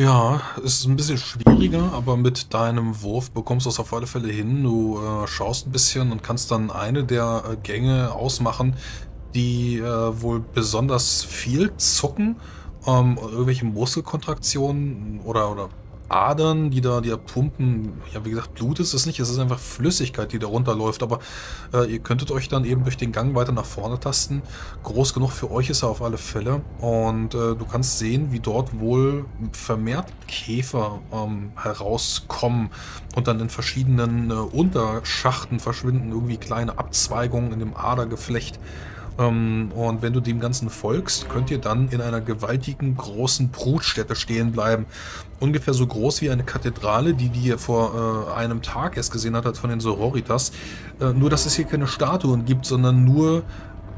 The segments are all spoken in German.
Ja, es ist ein bisschen schwieriger, aber mit deinem Wurf bekommst du es auf alle Fälle hin. Du äh, schaust ein bisschen und kannst dann eine der äh, Gänge ausmachen, die äh, wohl besonders viel zucken. Ähm, irgendwelche Muskelkontraktionen oder, oder Adern, die da, die da pumpen. Ja, wie gesagt, Blut ist es nicht, es ist einfach Flüssigkeit, die da runterläuft. Aber äh, ihr könntet euch dann eben durch den Gang weiter nach vorne tasten. Groß genug für euch ist er auf alle Fälle. Und äh, du kannst sehen, wie dort wohl vermehrt Käfer ähm, herauskommen und dann in verschiedenen äh, Unterschachten verschwinden irgendwie kleine Abzweigungen in dem Adergeflecht. Ähm, und wenn du dem Ganzen folgst, könnt ihr dann in einer gewaltigen großen Brutstätte stehen bleiben. Ungefähr so groß wie eine Kathedrale, die die ihr vor äh, einem Tag erst gesehen hattet von den Sororitas. Äh, nur, dass es hier keine Statuen gibt, sondern nur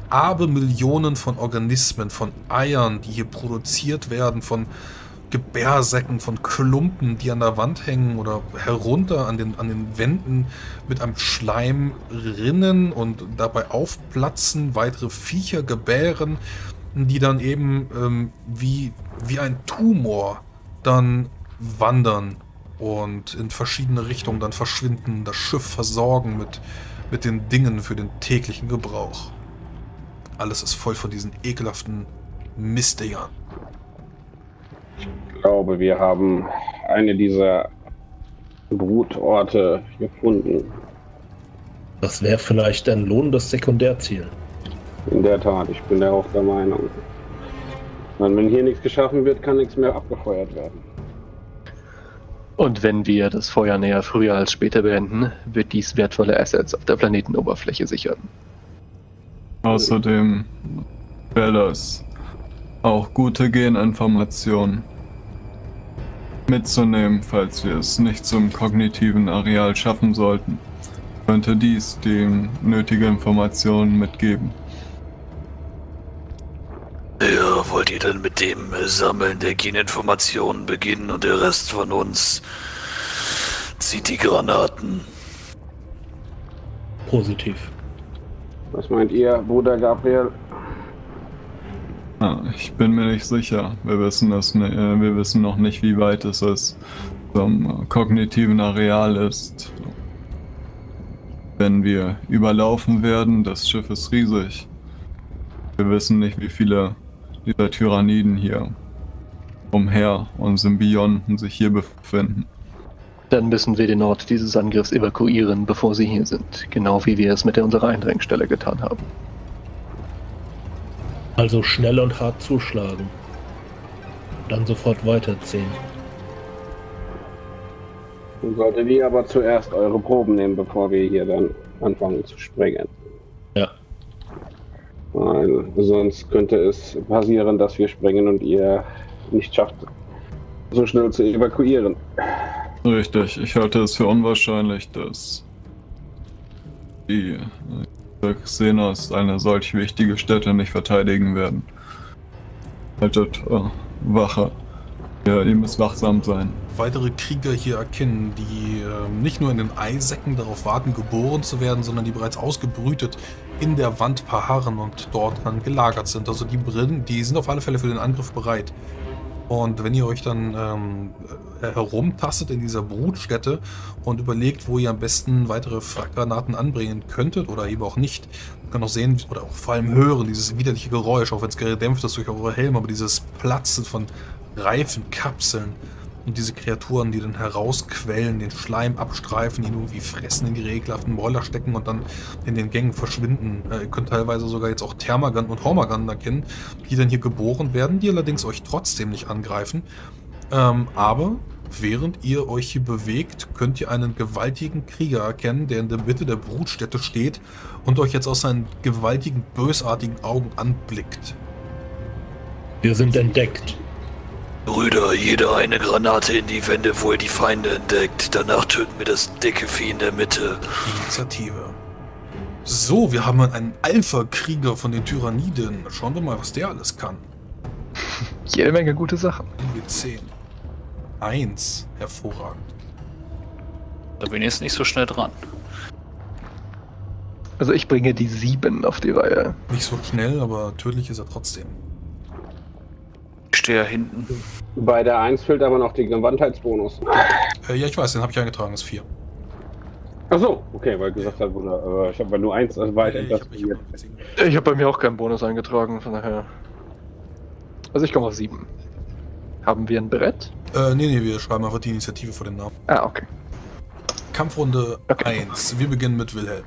Abermillionen von Organismen, von Eiern, die hier produziert werden, von Gebärsäcken, von Klumpen, die an der Wand hängen oder herunter an den, an den Wänden mit einem Schleim rinnen und dabei aufplatzen, weitere Viecher gebären, die dann eben ähm, wie, wie ein Tumor dann wandern und in verschiedene Richtungen dann verschwinden, das Schiff versorgen mit, mit den Dingen für den täglichen Gebrauch. Alles ist voll von diesen ekelhaften Mistdingern. Ich glaube, wir haben eine dieser Brutorte gefunden. Das wäre vielleicht ein lohnendes Sekundärziel. In der Tat, ich bin da auch der Meinung. Und wenn hier nichts geschaffen wird, kann nichts mehr abgefeuert werden. Und wenn wir das Feuer näher früher als später beenden, wird dies wertvolle Assets auf der Planetenoberfläche sichern. Außerdem wäre das auch gute Geninformationen mitzunehmen, falls wir es nicht zum kognitiven Areal schaffen sollten. Könnte dies dem nötige Informationen mitgeben. Ja, wollt ihr denn mit dem Sammeln der Geninformationen beginnen und der Rest von uns zieht die Granaten? Positiv. Was meint ihr, Bruder Gabriel? Ah, ich bin mir nicht sicher. Wir wissen das, äh, wir wissen noch nicht, wie weit es ist zum kognitiven Areal ist. Wenn wir überlaufen werden, das Schiff ist riesig. Wir wissen nicht, wie viele dieser Tyranniden hier umher und Symbionten sich hier befinden. Dann müssen wir den Ort dieses Angriffs evakuieren, bevor sie hier sind. Genau wie wir es mit unserer Eindringstelle getan haben. Also schnell und hart zuschlagen. Dann sofort weiterziehen. Dann solltet ihr aber zuerst eure Proben nehmen, bevor wir hier dann anfangen zu springen. Ja. Weil sonst könnte es passieren, dass wir springen und ihr nicht schafft, so schnell zu evakuieren. Richtig, ich halte es für unwahrscheinlich, dass die Xenos eine solch wichtige Stätte nicht verteidigen werden. Haltet oh, Wache. Ja, ihr müsst wachsam sein. Weitere Krieger hier erkennen, die äh, nicht nur in den Eisäcken darauf warten, geboren zu werden, sondern die bereits ausgebrütet in der Wand verharren und dort dann gelagert sind. Also die die sind auf alle Fälle für den Angriff bereit. Und wenn ihr euch dann ähm, herumtastet in dieser Brutstätte und überlegt, wo ihr am besten weitere Fraggranaten anbringen könntet oder eben auch nicht, könnt auch sehen oder auch vor allem hören, dieses widerliche Geräusch, auch wenn es gedämpft ist durch eure Helme, aber dieses Platzen von Reifenkapseln und diese Kreaturen, die dann herausquellen, den Schleim abstreifen, ihn irgendwie fressen, in die ekelhaften Mäuler stecken und dann in den Gängen verschwinden. Äh, ihr könnt teilweise sogar jetzt auch Thermagan und Hormagan erkennen, die dann hier geboren werden, die allerdings euch trotzdem nicht angreifen. Ähm, aber während ihr euch hier bewegt, könnt ihr einen gewaltigen Krieger erkennen, der in der Mitte der Brutstätte steht und euch jetzt aus seinen gewaltigen, bösartigen Augen anblickt. Wir sind entdeckt. Brüder, jeder eine Granate in die Wände, wo ihr die Feinde entdeckt. Danach töten wir das dicke Vieh in der Mitte. Initiative. So, wir haben einen Alpha-Krieger von den Tyranniden. Schauen wir mal, was der alles kann. Jede Menge gute Sachen. NW10. Eins. Hervorragend. Da bin ich jetzt nicht so schnell dran. Also ich bringe die sieben auf die Reihe. Nicht so schnell, aber tödlich ist er trotzdem. Stehe ja hinten. Bei der 1 fehlt aber noch der Gewandtheitsbonus. Äh, ja, ich weiß, den habe ich eingetragen, ist 4. Ach so, okay, weil gesagt hat, Wunder, äh, ich habe bei nur 1, also war ich ich etwas hab, ich hab habe bei mir auch keinen Bonus eingetragen, von daher. Also ich komme auf 7. Haben wir ein Brett? äh, nee, nee, wir schreiben einfach die Initiative vor den Namen. Ah, okay. Kampfrunde Okay. 1. Wir beginnen mit Wilhelm.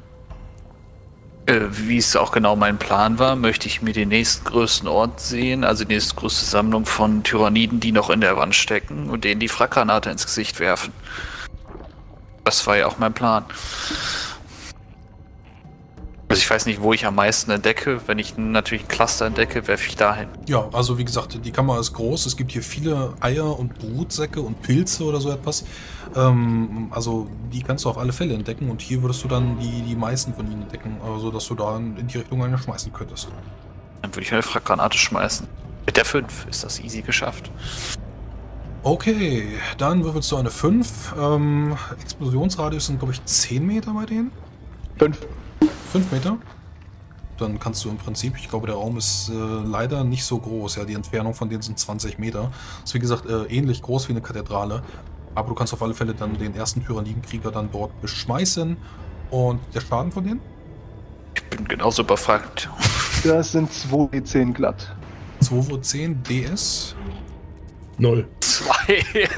Äh, wie es auch genau mein Plan war, möchte ich mir den nächstgrößten Ort sehen, also die nächstgrößte Sammlung von Tyranniden, die noch in der Wand stecken und denen die Frackgranate ins Gesicht werfen. Das war ja auch mein Plan. Also ich weiß nicht, wo ich am meisten entdecke. Wenn ich natürlich ein Cluster entdecke, werfe ich dahin. Ja, also wie gesagt, die Kammer ist groß. Es gibt hier viele Eier und Brutsäcke und Pilze oder so etwas. Ähm, also die kannst du auf alle Fälle entdecken und hier würdest du dann die, die meisten von ihnen entdecken, also dass du da in, die Richtung eine schmeißen könntest. Dann würde ich eine Frackgranate schmeißen. Mit der 5 ist das easy geschafft. Okay, dann würfelst du eine 5. Ähm, Explosionsradius sind, glaube ich, 10 Meter bei denen. 5. 5 Meter. Dann kannst du im Prinzip, ich glaube, der Raum ist äh, leider nicht so groß. Ja, die Entfernung von denen sind 20 Meter. Ist wie gesagt äh, ähnlich groß wie eine Kathedrale. Aber du kannst auf alle Fälle dann den ersten Tyranidenkrieger dann dort beschmeißen. Und der Schaden von denen? Ich bin genauso überfragt. Das sind 2 W10 glatt. 2 W10 DS? 0. 2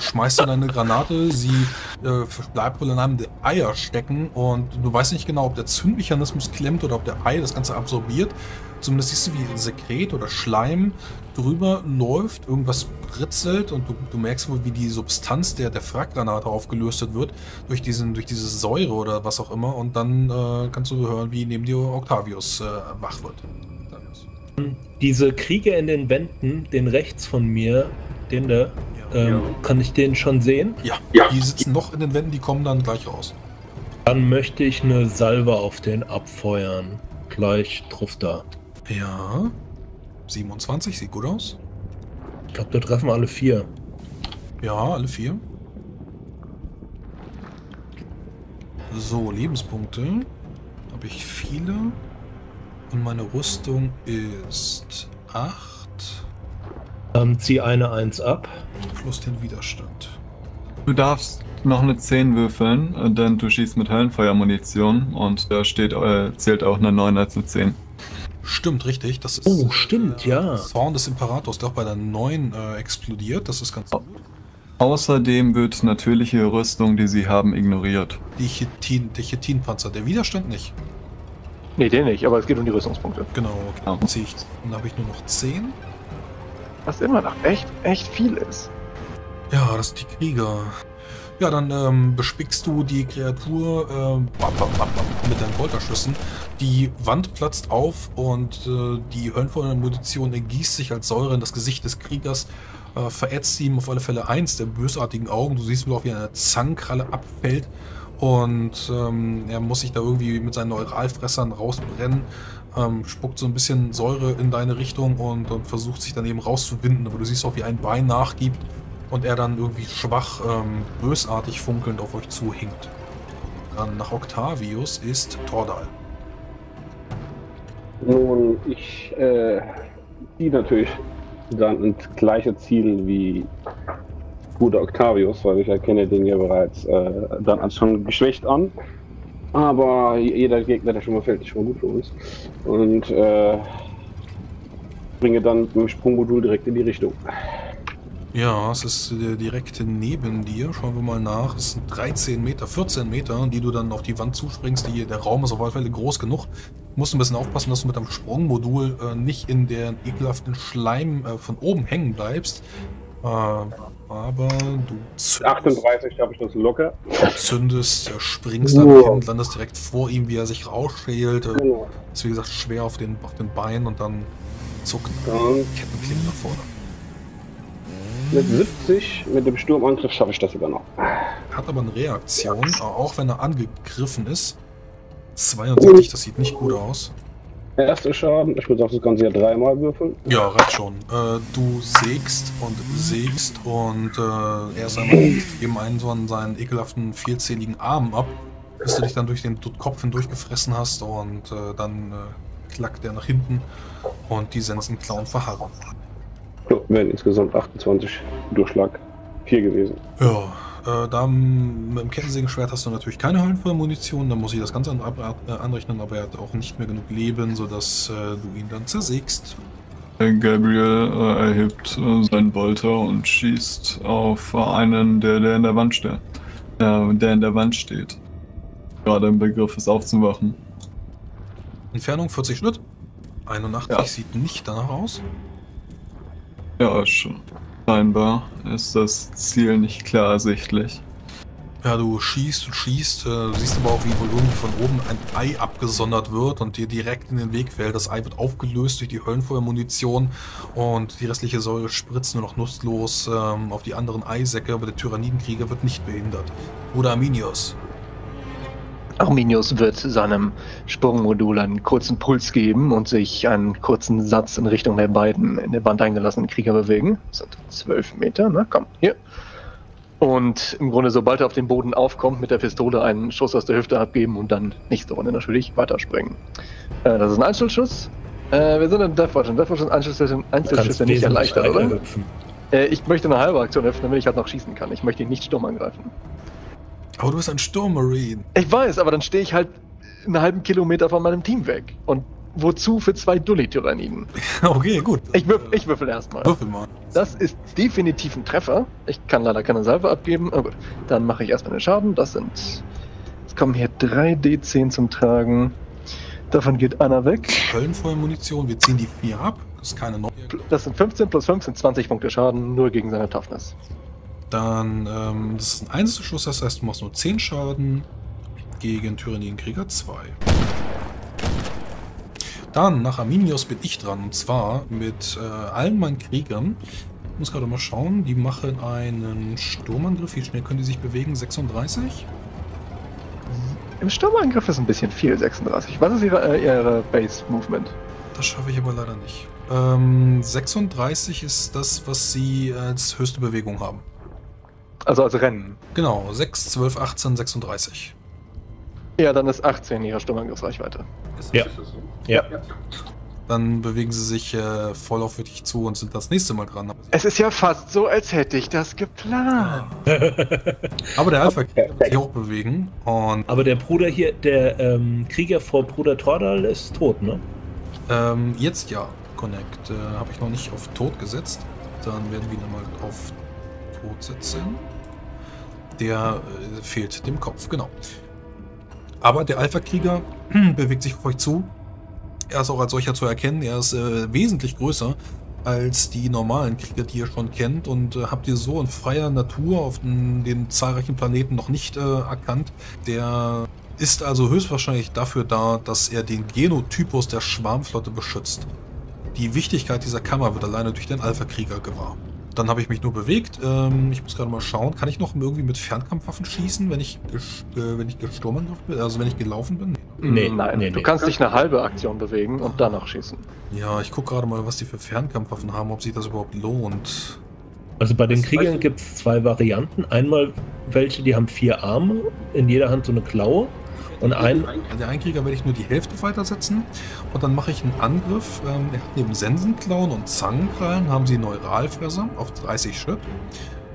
schmeißt dann eine Granate, sie äh, bleibt wohl in einem der Eier stecken und du weißt nicht genau, ob der Zündmechanismus klemmt oder ob der Ei das Ganze absorbiert. Zumindest siehst du, wie ein Sekret oder Schleim drüber läuft, irgendwas britzelt und du, du merkst wohl, wie die Substanz der, der Frackgranate aufgelöstet wird durch, diesen, durch diese Säure oder was auch immer und dann äh, kannst du hören, wie neben dir Octavius äh, wach wird. Diese Kriege in den Wänden, den rechts von mir, den da, ähm, Ja. kann ich den schon sehen? Ja, Ja. die sitzen noch in den Wänden, die kommen dann gleich raus. Dann möchte ich eine Salve auf den abfeuern. Gleich trifft da. Ja, 27, sieht gut aus. Ich glaube, da treffen alle vier. Ja, alle vier. So, Lebenspunkte. Habe ich viele. Und meine Rüstung ist 8 Ähm, zieh eine Eins ab. plus den Widerstand. Du darfst noch eine 10 würfeln, äh, denn du schießt mit Höllenfeuermunition und da steht, äh, zählt auch eine 9 als eine 10. Stimmt, richtig. Das ist Oh, stimmt, ja. Zorn des Imperators, der auch bei der 9 äh, explodiert. Das ist ganz Oh. Außerdem wird natürliche Rüstung, die sie haben, ignoriert. Die Chitin, der Chitinpanzer. Der Widerstand nicht. Nee, den nicht, aber es geht um die Rüstungspunkte. Genau, okay. Ja. Dann, zieh ich, dann habe ich nur noch 10. Was immer noch echt, echt viel ist. Ja, das sind die Krieger. Ja, dann ähm, bespickst du die Kreatur ähm, mit deinen Bolterschüssen. Die Wand platzt auf und äh, die Höllenfeuermunition ergießt sich als Säure in das Gesicht des Kriegers, äh, verätzt ihm auf alle Fälle eins der bösartigen Augen. Du siehst nur, wie eine Zangenkralle abfällt und ähm, er muss sich da irgendwie mit seinen Neuralfressern rausbrennen. Ähm, spuckt so ein bisschen Säure in deine Richtung und, und versucht sich dann eben rauszuwinden. Aber du siehst auch, wie ein Bein nachgibt und er dann irgendwie schwach, ähm, bösartig funkelnd auf euch zuhinkt. Dann nach Octavius ist Tordal. Nun, ich äh, die natürlich dann ins gleiche Ziel wie Bruder Octavius, weil ich erkenne den ja bereits äh, dann als schon geschwächt an. Aber jeder Gegner, der schon mal fällt, ist schon mal gut für uns. Und äh, bringe dann mit dem Sprungmodul direkt in die Richtung. Ja, es ist äh, direkt neben dir. Schauen wir mal nach. Es sind 13 Meter, 14 Meter, die du dann auf die Wand zuspringst. Die, der Raum ist auf alle Fälle groß genug. Musst ein bisschen aufpassen, dass du mit deinem Sprungmodul äh, nicht in der ekelhaften Schleim äh, von oben hängen bleibst. Äh, aber du zündest, 38 habe ich das locker. zündest äh, springst dann Wow. hin, landest direkt vor ihm, wie er sich rausschält. Äh, Genau. ist wie gesagt schwer auf den, auf den Beinen und dann zuckt Dann Kettenklick nach vorne. mit 70, mit dem Sturmangriff schaffe ich das sogar noch. Hat aber eine Reaktion, auch wenn er angegriffen ist. 72, das sieht nicht gut aus. Erster Schaden, ich muss auf das Ganze ja dreimal würfeln. Ja, reicht schon. Äh, du sägst und sägst und äh, erst einmal eben einen so an seinen ekelhaften, vielzähligen Arm ab, bis du dich dann durch den Kopf hindurchgefressen hast und äh, dann äh, klackt er nach hinten und die Sensenklauen verharren. So, wären insgesamt 28 Durchschlag 4 gewesen. Ja, äh, da mit dem Kettensägenschwert hast du natürlich keine Höllenfeuermunition, dann muss ich das Ganze an, ab, äh, anrechnen, aber er hat auch nicht mehr genug Leben, sodass äh, du ihn dann zersägst. Gabriel äh, erhebt äh, seinen Bolter und schießt auf einen, der, der in der Wand steht. Äh, der in der Wand steht. Gerade im Begriff ist aufzuwachen. Entfernung 40 Schritt. 81 Ja. sieht nicht danach aus. Ja, schon. Scheinbar ist das Ziel nicht klar ersichtlich. Ja, du schießt und schießt, äh, siehst aber auch, wie wohl irgendwie von oben ein Ei abgesondert wird und dir direkt in den Weg fällt. Das Ei wird aufgelöst durch die Höllenfeuermunition und die restliche Säure spritzt nur noch nutzlos ähm, auf die anderen Eisäcke, aber der Tyrannidenkrieger wird nicht behindert. Bruder Arminius. Arminius wird seinem Sprungmodul einen kurzen Puls geben und sich einen kurzen Satz in Richtung der beiden in der Wand eingelassenen Krieger bewegen. Das sind zwölf Meter, ne? Komm, hier. Und im Grunde, sobald er auf den Boden aufkommt, mit der Pistole einen Schuss aus der Hüfte abgeben und dann nächste Runde natürlich weiterspringen. Äh, das ist ein Einzelschuss. Äh, wir sind in Deathwatch. In Deathwatch sind Einzelschüsse, Du kannst Einzelschüsse nicht erleichtert, oder? Äh, ich möchte eine halbe Aktion öffnen, damit ich halt noch schießen kann. Ich möchte ihn nicht stumm angreifen. Aber du bist ein Sturmmarine. Ich weiß, aber dann stehe ich halt einen halben Kilometer von meinem Team weg. Und wozu für zwei Dulli-Tyranniden? okay, gut. Ich, würf, ich würfel erstmal. Würfel mal. Das ist definitiv ein Treffer. Ich kann leider keine Salve abgeben. Oh gut, dann mache ich erstmal den Schaden. Das sind. Es kommen hier 3 D10 zum Tragen. Davon geht einer weg. Höllenfeuermunition, wir ziehen die 4 ab. Das ist keine neue. Das sind 15 plus 5 sind 20 Punkte Schaden, nur gegen seine Toughness. Dann, ähm, das ist ein Einzelschuss, das heißt, du machst nur 10 Schaden gegen Tyrannidenkrieger 2. Dann, nach Arminius bin ich dran, und zwar mit äh, allen meinen Kriegern. Ich muss gerade mal schauen, die machen einen Sturmangriff. Wie schnell können die sich bewegen? 36? Im Sturmangriff ist ein bisschen viel, 36. Was ist ihre, äh, ihre Base-Movement? Das schaffe ich aber leider nicht. Ähm, 36 ist das, was sie als höchste Bewegung haben. Also als Rennen. Genau, 6, 12, 18, 36. Ja, dann ist 18 ihre Sturmangriffsreichweite. Ja. Ja. Dann bewegen sie sich äh, voll auf dich zu und sind das nächste Mal dran. Es ist ja fast so, als hätte ich das geplant. Aber der Alpha kann sich auch bewegen und Aber der Bruder hier, der ähm, Krieger vor Bruder Tordal ist tot, ne? ähm, jetzt ja, Connect. Äh, Habe ich noch nicht auf Tod gesetzt. Dann werden wir ihn mal auf Tod setzen. Der äh, fehlt dem Kopf, genau. Aber der Alpha-Krieger bewegt sich auf euch zu. Er ist auch als solcher zu erkennen. Er ist äh, wesentlich größer als die normalen Krieger, die ihr schon kennt. Und äh, habt ihr so in freier Natur auf den, den zahlreichen Planeten noch nicht äh, erkannt. Der ist also höchstwahrscheinlich dafür da, dass er den Genotypus der Schwarmflotte beschützt. Die Wichtigkeit dieser Kammer wird alleine durch den Alpha-Krieger gewahr. Dann habe ich mich nur bewegt. Ähm, ich muss gerade mal schauen. Kann ich noch irgendwie mit Fernkampfwaffen schießen, wenn ich, äh, wenn ich gestorben bin? Also wenn ich gelaufen bin? Nee, Nein, nee, du nee. kannst dich eine halbe Aktion bewegen und danach schießen. Ja, ich gucke gerade mal, was die für Fernkampfwaffen haben, ob sich das überhaupt lohnt. Also bei den Kriegern gibt es zwei Varianten. Einmal welche, die haben vier Arme, in jeder Hand so eine Klaue. Und ein, Der Einkrieger werde ich nur die Hälfte weitersetzen und dann mache ich einen Angriff. Ähm, er hat neben Sensenklauen und Zangenkrallen haben sie Neuralfresser auf 30 Schritt.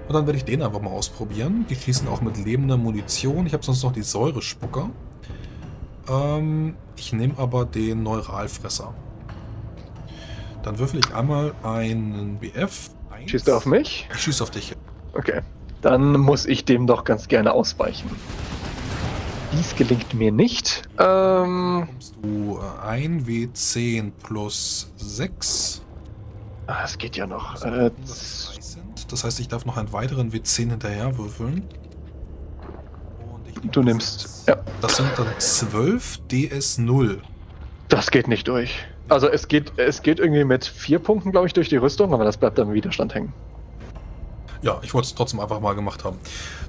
Und dann werde ich den einfach mal ausprobieren. Die schießen auch mit lebender Munition. Ich habe sonst noch die Säurespucker. Ähm, ich nehme aber den Neuralfresser. Dann würfel ich einmal einen BF. Eins. Schießt du auf mich? Ich schieße auf dich. Okay. Dann muss ich dem doch ganz gerne ausweichen. Dies gelingt mir nicht. Ähm, du äh, ein W10 plus 6. ah, es geht ja noch. Äh, Das sind. Das heißt, ich darf noch einen weiteren W10 hinterher würfeln. Und ich nehme du nimmst. Ja, Das sind dann 12 DS0. das geht nicht durch. Also es geht, es geht irgendwie mit vier Punkten, glaube ich, durch die Rüstung, aber das bleibt dann im Widerstand hängen. Ja, ich wollte es trotzdem einfach mal gemacht haben.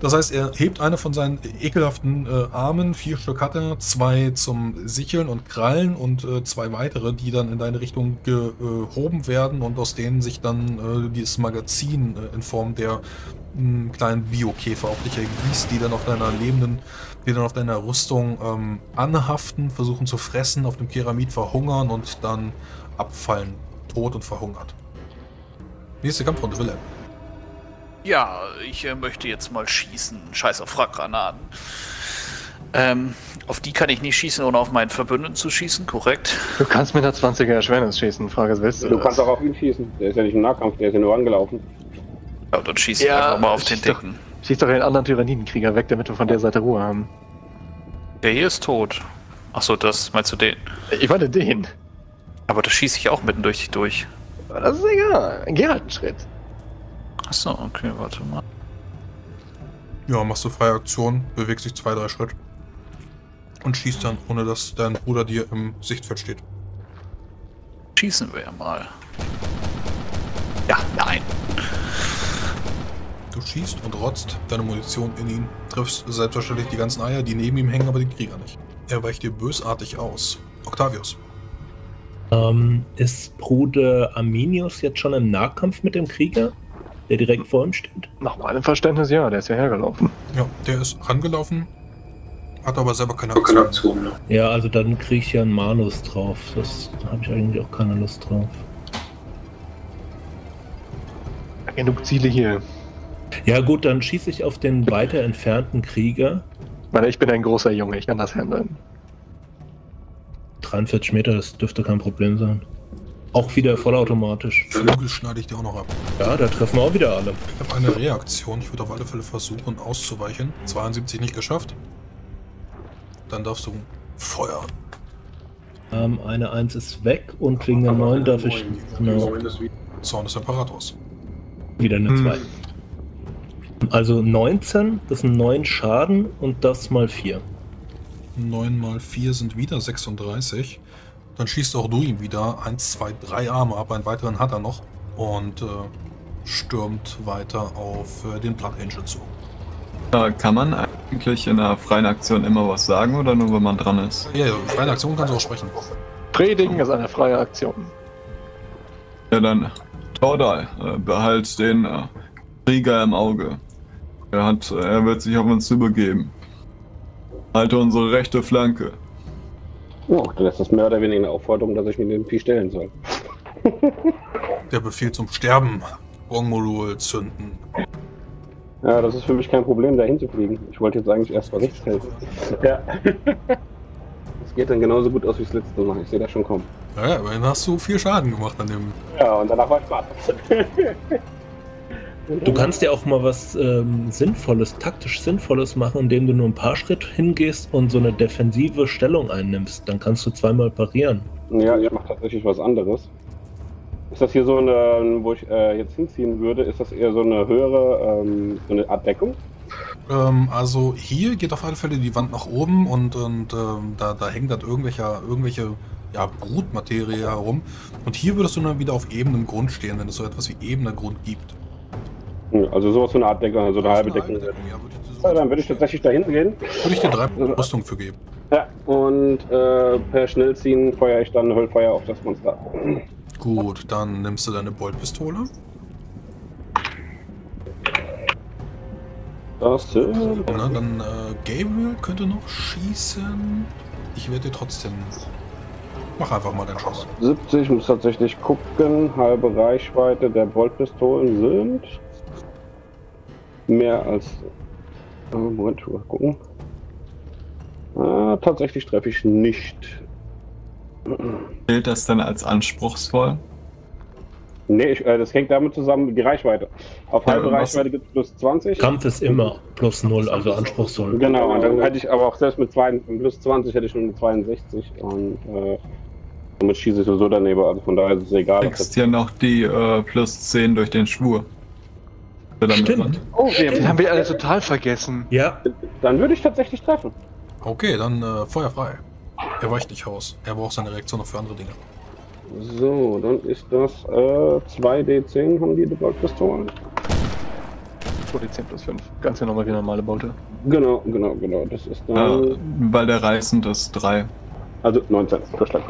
Das heißt, er hebt eine von seinen ekelhaften äh, Armen, vier Stück hat er, zwei zum Sicheln und Krallen und äh, zwei weitere, die dann in deine Richtung gehoben werden und aus denen sich dann äh, dieses Magazin äh, in Form der mh, kleinen Biokäfer auf dich ergießt, die dann auf deiner lebenden, die dann auf deiner Rüstung ähm, anhaften, versuchen zu fressen, auf dem Keramid verhungern und dann abfallen, tot und verhungert. Nächste Kampfrunde, Willem. Ja, ich äh, möchte jetzt mal schießen. Scheiß auf Frackgranaten. Ähm, auf die kann ich nicht schießen, ohne auf meinen Verbündeten zu schießen, korrekt? Du kannst mit einer 20er Erschwernis schießen. Frage ist, willst du Du das? kannst auch auf ihn schießen. Der ist ja nicht im Nahkampf, der ist ja nur angelaufen. Ja, dann schieße ich Ja, einfach mal auf den schieß doch. Dicken. Schieß doch den anderen Tyrannidenkrieger weg, damit wir von der Seite Ruhe haben. Der hier ist tot. Achso, das meinst du den? Ich meine den. Aber da schieße ich auch mitten durch dich durch. Das ist egal. Geh halt einen Schritt. Achso, okay, warte mal. Ja, machst du freie Aktion, bewegst dich zwei, drei Schritt und schießt dann, ohne dass dein Bruder dir im Sichtfeld steht. Schießen wir ja mal. Ja, nein. Du schießt und rotzt deine Munition in ihn, triffst selbstverständlich die ganzen Eier, die neben ihm hängen, aber den Krieger nicht. Er weicht dir bösartig aus. Octavius. Ähm, ist Bruder Arminius jetzt schon im Nahkampf mit dem Krieger, der direkt vor ihm steht? Nach meinem Verständnis ja, der ist ja hergelaufen. Ja, der ist rangelaufen, hat aber selber keine Aktion. Ja, also dann kriege ich ja einen Manus drauf. Das da habe ich eigentlich auch keine Lust drauf. Genug Ziele hier. Ja gut, dann schieße ich auf den weiter entfernten Krieger. Meine, ich bin ein großer Junge, ich kann das handeln. 43 Meter, das dürfte kein Problem sein. Auch wieder vollautomatisch. Flügel schneide ich dir auch noch ab. Ja, da treffen wir auch wieder alle. Ich habe eine Reaktion. Ich würde auf alle Fälle versuchen auszuweichen. 72 nicht geschafft. Dann darfst du feuern. Ähm, eine 1 ist weg und wegen der 9 darf ich genau, Zorn des Imperators. wieder eine Hm. 2. Also 19, das sind 9 Schaden und das mal 4. 9 mal 4 sind wieder 36. Dann schießt auch du ihm wieder 1, 2, 3 Arme ab. Einen weiteren hat er noch. Und äh, stürmt weiter auf äh, den Blood Angel zu. Kann man eigentlich in einer freien Aktion immer was sagen oder nur wenn man dran ist? Ja, ja, freie Aktion kannst du auch sprechen. Predigen ist eine freie Aktion. Ja, dann Tordal, äh, behalt den äh, Krieger im Auge. Er, hat, äh, er wird sich auf uns übergeben. Halte unsere rechte Flanke. Oh, dann ist das mehr oder weniger eine Aufforderung, dass ich mir den Vieh stellen soll. Der Befehl zum Sterben. Bongmolul zünden. Ja, das ist für mich kein Problem, da hinzufliegen. Ich wollte jetzt eigentlich erst mal rechts helfen. Ja. Das geht dann genauso gut aus wie das letzte Mal. Ich sehe das schon kommen. Ja, ja, immerhin hast du viel Schaden gemacht an dem. Ja, und danach war ich Spaß. Du kannst ja auch mal was ähm, Sinnvolles, taktisch Sinnvolles machen, indem du nur ein paar Schritt hingehst und so eine defensive Stellung einnimmst. Dann kannst du zweimal parieren. Ja, ich mache tatsächlich was anderes. Ist das hier so eine, wo ich äh, jetzt hinziehen würde, ist das eher so eine höhere, ähm, so eine Art Deckung? Ähm, also hier geht auf alle Fälle die Wand nach oben und, und ähm, da, da hängt dann irgendwelche, irgendwelche ja, Brutmaterie herum. Und hier würdest du dann wieder auf ebenem Grund stehen, wenn es so etwas wie ebener Grund gibt. Also sowas für eine Art Deckung, also eine halbe Deckung. Deckung, ja, würde Ja, dann würde ich tatsächlich dahin gehen. würde ich dir drei Rüstung für geben. Ja, und äh, per Schnellziehen feuere ich dann Höllfeuer auf das Monster. Gut, dann nimmst du deine Boltpistole. Das sind Na, dann äh, Gabriel könnte noch schießen. Ich werde dir trotzdem. Mach einfach mal deinen Schuss. 70, muss tatsächlich gucken. Halbe Reichweite der Boltpistolen sind mehr als. Äh, Moment, mal gucken. Ah, tatsächlich treffe ich nicht. Gilt das denn als anspruchsvoll? Nee, ich, äh, das hängt damit zusammen, die Reichweite. Auf Ja, halbe was- Reichweite gibt es plus 20. Kampf ist immer plus 0, also anspruchsvoll. Genau, und dann hätte ich aber auch selbst mit zwei, plus 20 hätte ich nur eine 62 und äh, damit schieße ich sowieso daneben, also von daher ist es egal. ob Kriegst hier noch die äh, plus 10 durch den Schwur. Stimmt. Oh, wir Den haben wir alle total vergessen. Ja, Dann würde ich tatsächlich treffen. Okay, dann äh, Feuer frei. Er weicht nicht aus. Er braucht seine Reaktion noch für andere Dinge. So, dann ist das äh, 2D10 haben die Boltpistolen. Oh, die 10 plus 5. Ganz normal wie normale Bolte. Genau, genau, genau. Das ist dann. Ja, weil der reißend ist 3. Also 19, Verschlag.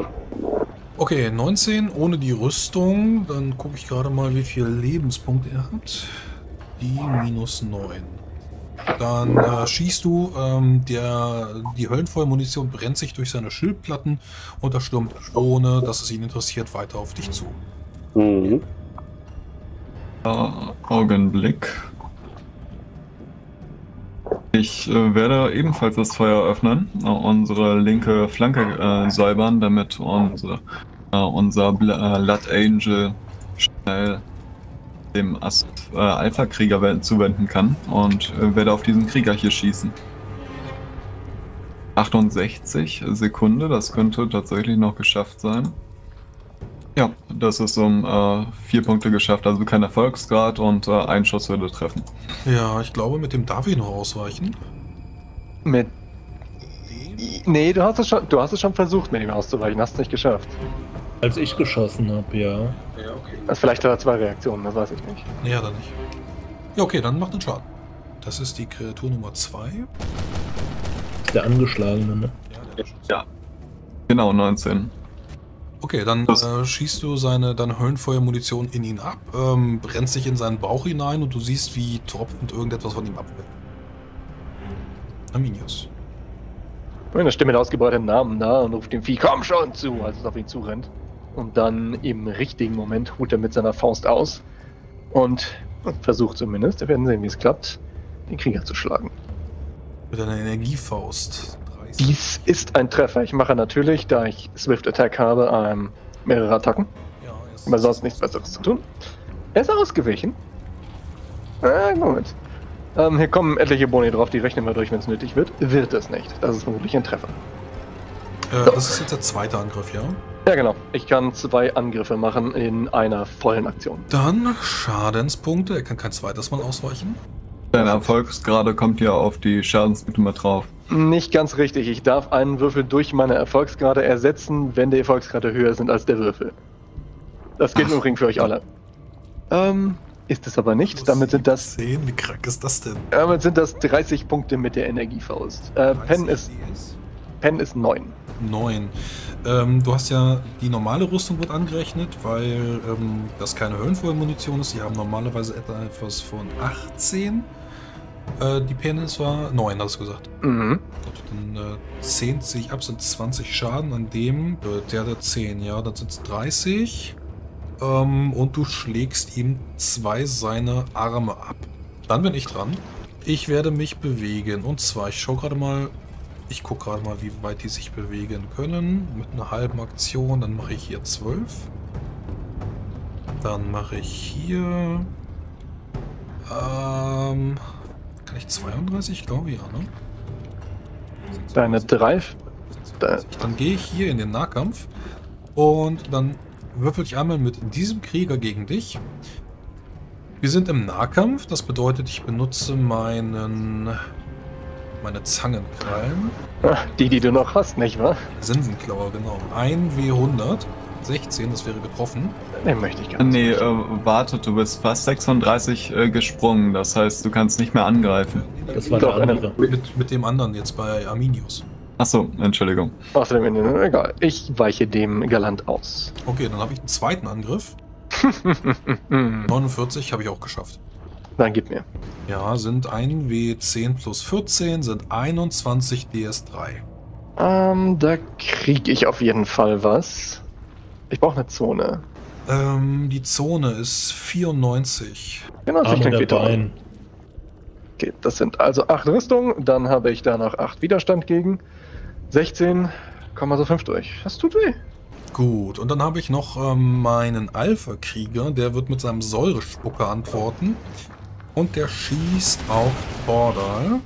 Okay, 19 ohne die Rüstung. Dann gucke ich gerade mal, wie viel Lebenspunkte er hat. Die minus 9. Dann äh, schießt du, ähm, der, die Höllenfeuermunition brennt sich durch seine Schildplatten und er stürmt, ohne dass es ihn interessiert, weiter auf dich zu. Mhm. Äh, Augenblick. Ich äh, werde ebenfalls das Feuer öffnen, äh, unsere linke Flanke äh, säubern, damit unsere, äh, unser Bl Blood Angel schnell dem Ast äh, Alpha-Krieger we- zuwenden kann und äh, werde auf diesen Krieger hier schießen. 68 Sekunde, das könnte tatsächlich noch geschafft sein. Ja, das ist um äh, vier Punkte geschafft, also kein Erfolgsgrad und äh, ein Schuss würde treffen. Ja, ich glaube, mit dem darf ich noch ausweichen. Mit. Nee, du hast es schon, du hast es schon versucht, mit ihm auszuweichen, hast es nicht geschafft. Als ich geschossen habe, ja. Ja, okay. Also vielleicht hat er zwei Reaktionen, das weiß ich nicht. Nee, hat er nicht. Ja, okay, dann macht den Schaden. Das ist die Kreatur Nummer 2. Der Angeschlagene, ne? Ja, der. Ja. Genau, 19. Okay, dann äh, schießt du seine deine Höllenfeuermunition in ihn ab, ähm, brennst dich in seinen Bauch hinein und du siehst, wie tropfend irgendetwas von ihm abfällt. Arminius. Und eine Stimme mit ausgebeutetem Namen da und ruft dem Vieh, komm schon zu, als es auf ihn zurennt. Und dann im richtigen Moment holt er mit seiner Faust aus und versucht zumindest, wir werden sehen, wie es klappt, den Krieger zu schlagen. Mit einer Energiefaust. 30. Dies ist ein Treffer. Ich mache natürlich, da ich Swift Attack habe, ähm, mehrere Attacken, Ja, er aber sonst nichts Besseres zu tun. Er ist ausgewichen. Äh, Moment. Ähm, hier kommen etliche Boni drauf, die rechnen wir durch, wenn es nötig wird. Wird es nicht. Das ist vermutlich ein Treffer. Äh, das ist jetzt der zweite Angriff, ja? Ja, genau. Ich kann zwei Angriffe machen in einer vollen Aktion. Dann Schadenspunkte. Er kann kein zweites Mal ausweichen. Dein Erfolgsgrade kommt ja auf die Schadensmittel mit drauf. Nicht ganz richtig. Ich darf einen Würfel durch meine Erfolgsgrade ersetzen, wenn die Erfolgsgrade höher sind als der Würfel. Das gilt Ach. im Übrigen für euch alle. Ähm, ist es aber nicht. Damit sind das, 10. Wie krank ist das denn? damit sind das 30 Punkte mit der Energiefaust. Äh, Pen ist, Pen ist 9. 9. Ähm, du hast ja die normale Rüstung wird angerechnet, weil ähm, das keine Höllenfeuermunition ist. Die haben normalerweise etwas von 18. Äh, die Penis war 9, hast du gesagt. Mhm. Gut, dann äh, 10 ziehe ich ab, sind 20 Schaden an dem. Äh, der hat 10, ja, dann sind es 30. Ähm, und du schlägst ihm zwei seiner Arme ab. Dann bin ich dran. Ich werde mich bewegen. Und zwar, ich schaue gerade mal. Ich gucke gerade mal, wie weit die sich bewegen können. Mit einer halben Aktion. Dann mache ich hier 12. Dann mache ich hier. Ähm. Kann ich 32? Ich glaube ja, ne? Deine 3. Dann gehe ich hier in den Nahkampf und dann würfel ich einmal mit diesem Krieger gegen dich. Wir sind im Nahkampf, das bedeutet, ich benutze meinen meine Zangenkrallen. Die, die du noch hast, nicht wahr? Sensenklauer, genau. Ein W100, 16, das wäre getroffen. Den möchte ich gerne. Nee, äh, warte, du bist fast 36 äh, gesprungen, das heißt, du kannst nicht mehr angreifen. Das war Doch, der andere. Mit, mit dem anderen jetzt bei Arminius. Achso, Entschuldigung. Außerdem, egal. Ich weiche dem galant aus. Okay, dann habe ich einen zweiten Angriff. Dann 49 habe ich auch geschafft. Gib mir. Ja, sind 1 W10 plus 14, sind 21 DS3. Ähm, da kriege ich auf jeden Fall was. Ich brauche eine Zone. Ähm, die Zone ist 94. Genau, das Arme klingt der wie toll. Bein. Okay, das sind also 8 Rüstung. Dann habe ich da noch 8 Widerstand gegen. 16, komm mal so 5 durch. Das tut weh. Gut, und dann habe ich noch ähm, meinen Alpha-Krieger, der wird mit seinem Säurespucker antworten. Und der schießt auf Bordal.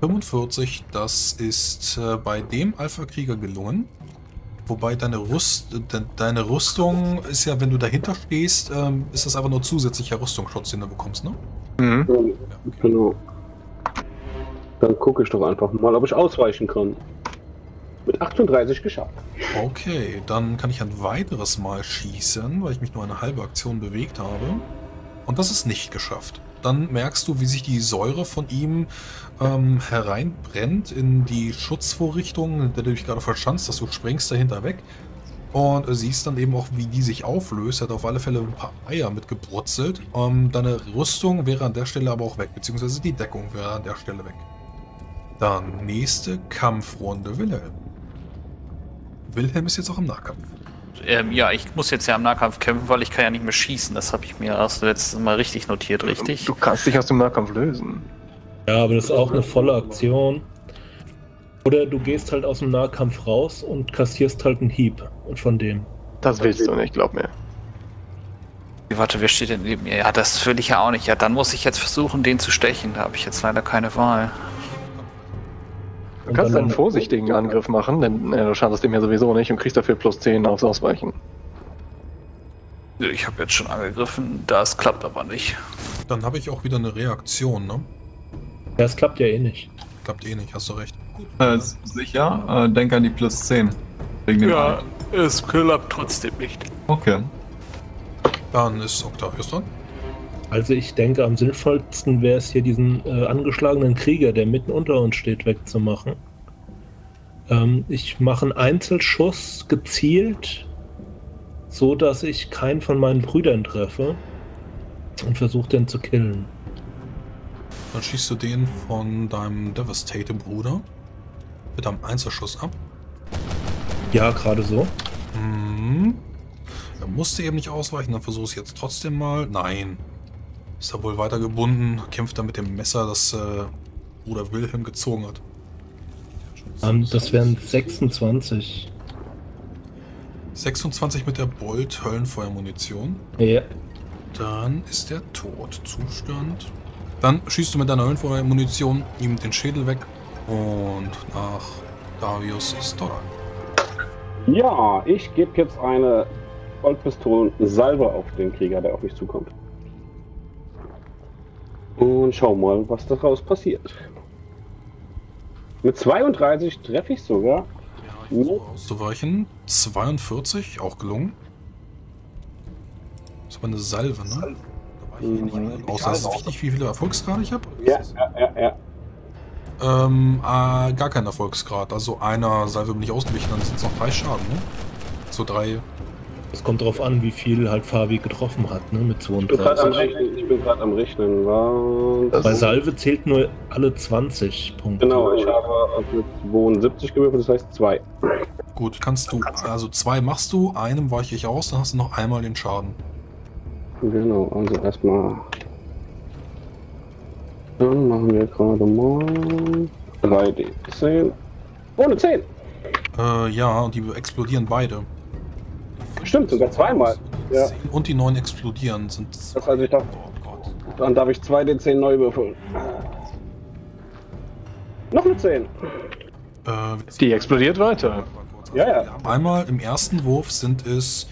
45, das ist äh, bei dem Alpha-Krieger gelungen. Wobei deine, Rüst, de, deine Rüstung ist ja, wenn du dahinter stehst, ähm, ist das einfach nur zusätzlicher Rüstungsschutz, den du bekommst, ne? Mhm. Ja, okay. Genau. Dann gucke ich doch einfach mal, ob ich ausweichen kann. Mit 38 geschafft. Okay, dann kann ich ein weiteres Mal schießen, weil ich mich nur eine halbe Aktion bewegt habe. Und das ist nicht geschafft. Dann merkst du, wie sich die Säure von ihm ähm, hereinbrennt in die Schutzvorrichtung, in der du dich gerade verschanzt, dass du springst dahinter weg. Und siehst dann eben auch, wie die sich auflöst. Er hat auf alle Fälle ein paar Eier mitgebrutzelt. Ähm, deine Rüstung wäre an der Stelle aber auch weg, beziehungsweise die Deckung wäre an der Stelle weg. Dann nächste Kampfrunde Wilhelm. Wilhelm ist jetzt auch im Nahkampf. Ähm, ja, ich muss jetzt ja im Nahkampf kämpfen, weil ich kann ja nicht mehr schießen. Das habe ich mir erst letztes Mal richtig notiert, richtig? Du kannst dich aus dem Nahkampf lösen. Ja, aber das ist auch eine volle Aktion. Oder du gehst halt aus dem Nahkampf raus und kassierst halt einen Hieb. Und von dem. Das willst du nicht, glaub mir. Warte, wer steht denn neben mir? Ja, das will ich ja auch nicht. Ja, dann muss ich jetzt versuchen, den zu stechen. Da habe ich jetzt leider keine Wahl. Du Und kannst einen vorsichtigen Angriff machen, denn äh, du schadest dem ja sowieso nicht und kriegst dafür plus 10 aufs Ausweichen. Ich habe jetzt schon angegriffen, das klappt aber nicht. Dann habe ich auch wieder eine Reaktion, ne? Ja, es klappt ja eh nicht. Klappt eh nicht, hast du recht. Äh, sicher, äh, denk an die plus 10. Wegen dem Ja, es klappt trotzdem nicht. Okay. Dann ist Octavius dran. Also ich denke, am sinnvollsten wäre es hier diesen äh, angeschlagenen Krieger, der mitten unter uns steht, wegzumachen. Ähm, ich mache einen Einzelschuss gezielt, so dass ich keinen von meinen Brüdern treffe und versuche den zu killen. Dann schießt du den von deinem Devastator-Bruder mit einem Einzelschuss ab. Ja, gerade so. Mhm. Er musste eben nicht ausweichen, dann versuch es jetzt trotzdem mal. Nein. Ist er wohl weiter gebunden, kämpft er mit dem Messer, das äh, Bruder Wilhelm gezogen hat. Ähm, das wären 26. 26 mit der Bolt Höllenfeuermunition. Ja. Dann ist er tot. Zustand. Dann schießt du mit deiner Höllenfeuermunition ihm den Schädel weg. Und nach Darius ist Dora. Ja, ich gebe jetzt eine Goldpistolen-Salve auf den Krieger, der auf mich zukommt. Und schau mal, was daraus passiert. Mit 32 treffe ich sogar. Ja, ich versuche auszuweichen. 42, auch gelungen. Das ist aber eine Salve, ne? Da war ich nicht Mhm. Außer es ist wichtig, wie viele Erfolgsgrade ich habe. Ja, ja, ja, ja. Ähm, äh, gar kein Erfolgsgrad. Also einer Salve bin ich ausgewichen, dann sind es noch drei Schaden, ne? So drei. Es kommt darauf an, wie viel halt Fabi getroffen hat, ne? Mit Ich bin gerade am 32. Rechnen. Ich bin gerade am Rechnen. Was? Bei Salve zählt nur alle 20 Punkte. Genau, ich habe mit 72 gewürfelt, das heißt 2. Gut, kannst du, also zwei machst du, einem weiche ich aus, dann hast du noch einmal den Schaden. Genau, also erstmal. Dann machen wir gerade mal 3D10. Ohne 10. Äh, ja, und die explodieren beide. Stimmt, sogar zweimal. Ja. Und die neuen explodieren sind. Das heißt, ich darf, Oh Gott. dann darf ich 2D10 neu würfeln. Noch eine 10. Äh, Die explodiert weiter. Ja, ja. Einmal im ersten Wurf sind es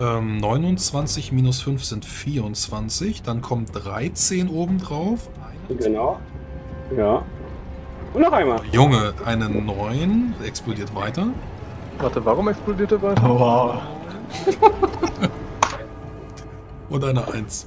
ähm, 29 minus 5 sind 24. Dann kommt 13 obendrauf. Genau. Ja. Und noch einmal. Junge, eine 9 explodiert weiter. Warte, warum explodiert er weiter? Wow. Und eine 1.